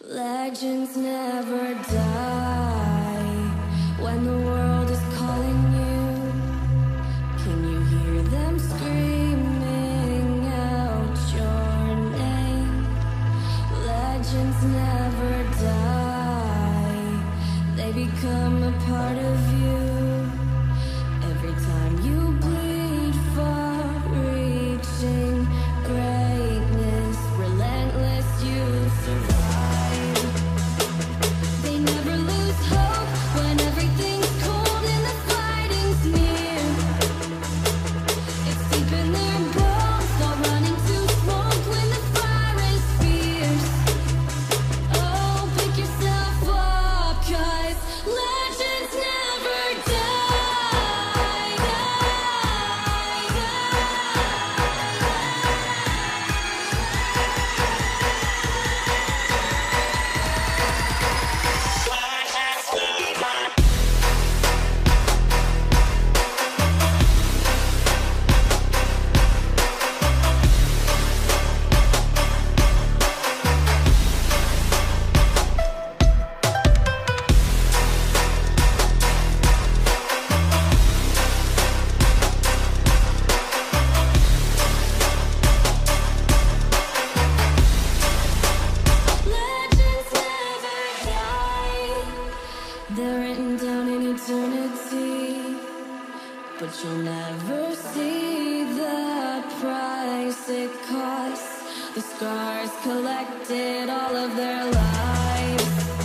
Legends never die when the world But you'll never see the price it costs. The scars collected all of their lives.